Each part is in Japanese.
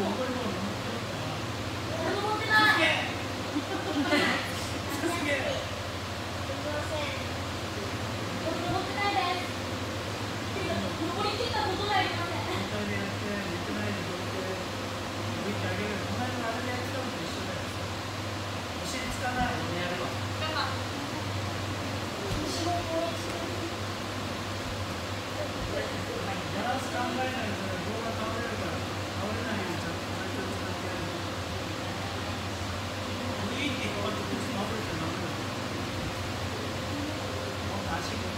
我会问。Así que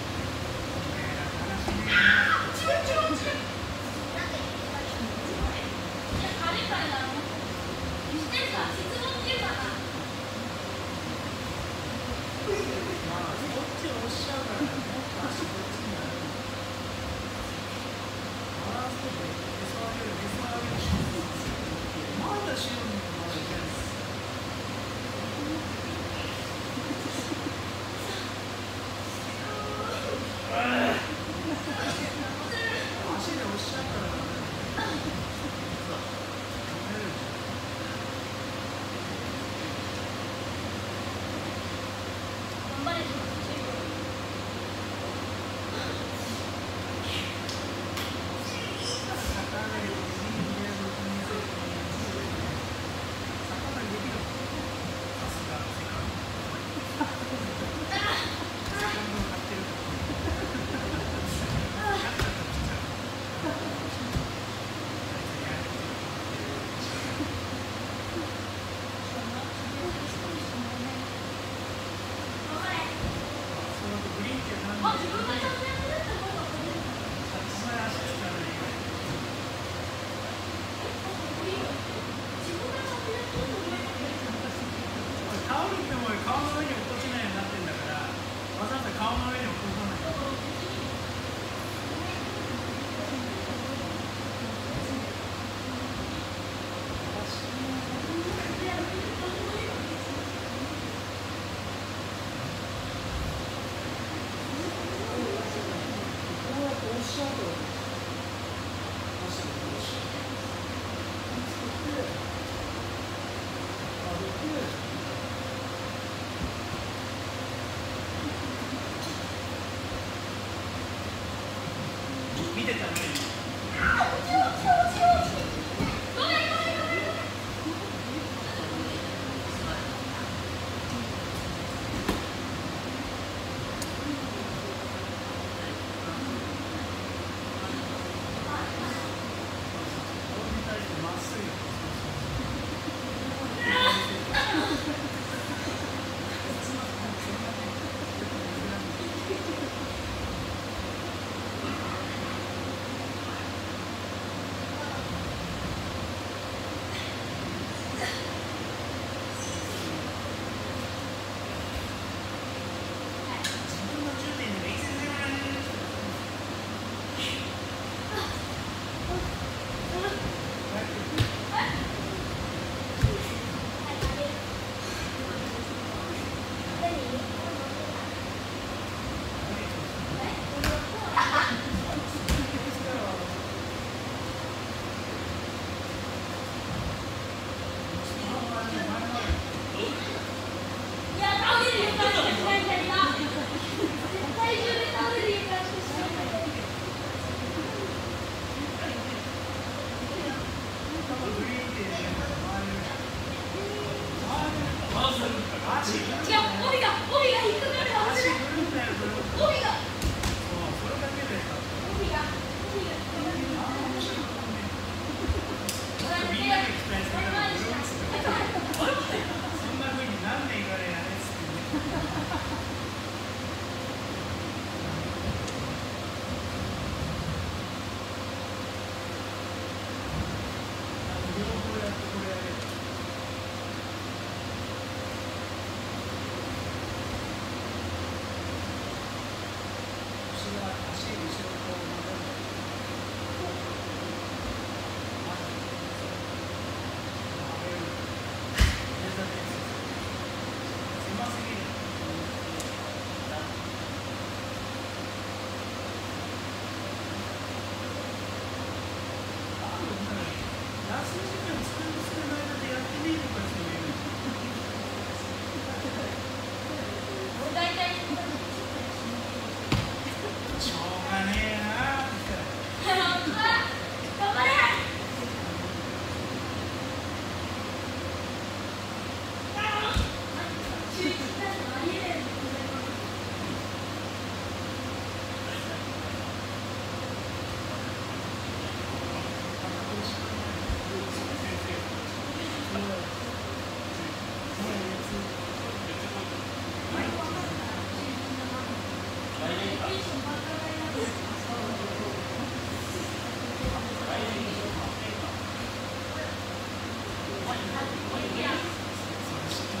か。しょうがねえ。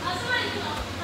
Азмальник.